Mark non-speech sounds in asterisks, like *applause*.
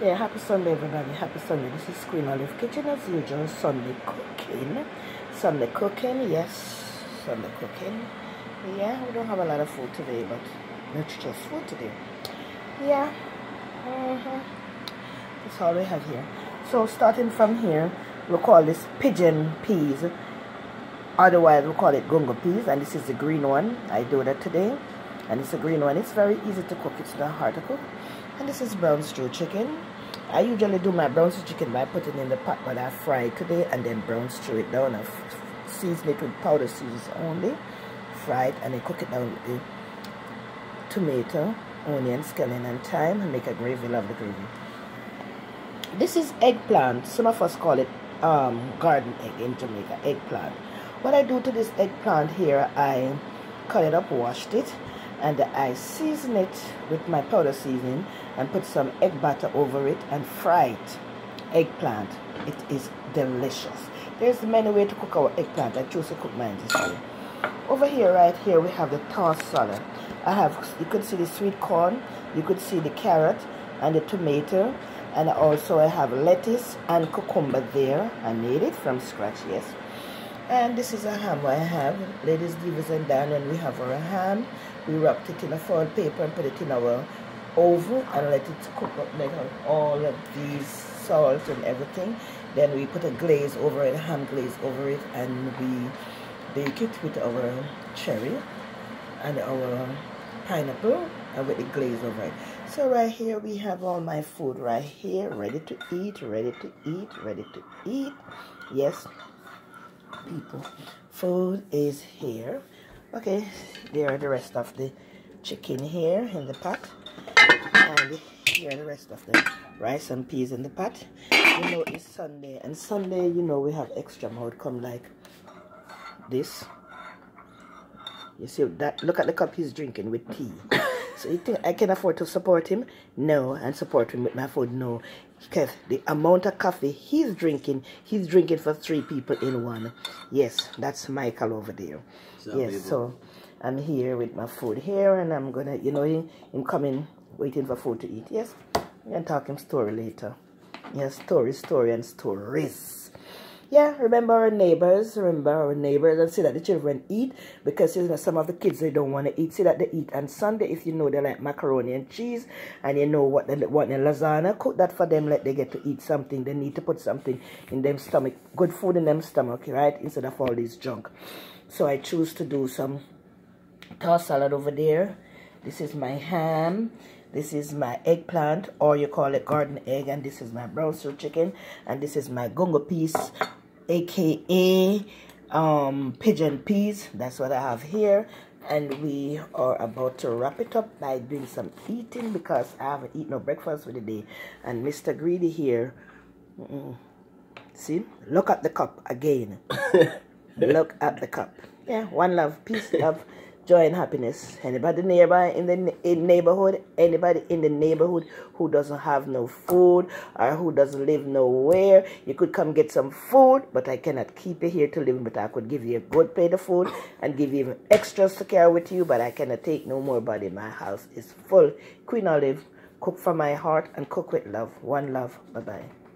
Yeah, happy Sunday everybody. Happy Sunday. This is Queen Olive Kitchen as usual. Sunday cooking. Sunday cooking, yes. Sunday cooking. Yeah, we don't have a lot of food today, but it's just food today. Yeah. Mm-hmm. That's all we have here. So starting from here, we'll call this pigeon peas. Otherwise, we'll call it gungo peas. And this is the green one. I do that today. And it's a green one. It's very easy to cook. It's not hard to cook and this is brown stew chicken. I usually do my brown stew chicken by putting it in the pot but I fry it today and then brown stew it down I season it with powder seasons only. Fry it and then cook it down with the tomato onion scallion and thyme and make a gravy. Love the gravy. This is eggplant. Some of us call it um, garden egg in Jamaica eggplant. What I do to this eggplant here I cut it up washed it and I season it with my powder seasoning and put some egg batter over it and fry it eggplant. It is delicious. There's many ways to cook our eggplant. I choose to cook mine this way. Over here right here we have the tossed salad. I have you could see the sweet corn you could see the carrot and the tomato and also I have lettuce and cucumber there. I made it from scratch yes and this is a ham I have. Ladies divas and and we have our ham. We wrapped it in a foil paper and put it in our oven and let it cook up like all of these salt and everything. Then we put a glaze over it ham glaze over it and we bake it with our cherry and our pineapple and with the glaze over it. So right here we have all my food right here ready to eat ready to eat ready to eat. Yes people. Food is here. Okay there are the rest of the chicken here in the pot. And here are the rest of the rice and peas in the pot. You know it's sunday and sunday you know we have extra mode come like this. You see that look at the cup he's drinking with tea so you think I can afford to support him? No, and support him with my food? No. Because the amount of coffee he's drinking, he's drinking for three people in one. Yes, that's Michael over there. yes, so I'm here with my food here and I'm gonna, you know, him, him coming, waiting for food to eat. Yes, gonna talk him story later. Yes, story, story, and stories yeah, remember our neighbors, remember our neighbors and see that the children eat because you know, some of the kids, they don't want to eat. See that they eat on Sunday if you know they like macaroni and cheese and you know what they want in lasagna, cook that for them, let they get to eat something. They need to put something in them stomach, good food in them stomach, right, instead of all this junk. So I choose to do some tossed salad over there. This is my ham. This is my eggplant, or you call it garden egg, and this is my brown stew chicken, and this is my gungo peas aka um, pigeon peas. That's what I have here. And we are about to wrap it up by doing some eating because I haven't eaten no breakfast for the day. And Mr. Greedy here, mm -mm. see, look at the cup again. *laughs* look at the cup. Yeah, one love, peace, love joy and happiness. Anybody nearby in the in neighborhood, anybody in the neighborhood who doesn't have no food or who doesn't live nowhere, you could come get some food, but I cannot keep you here to live, but I could give you a good plate of food and give you even extras to carry with you, but I cannot take no more body. My house is full. Queen Olive, cook for my heart and cook with love. One love. Bye-bye.